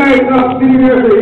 leidt naar de weer